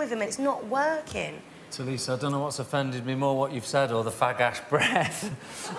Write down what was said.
with him it's not working. Talisa, I don't know what's offended me more, what you've said or the fag ash breath.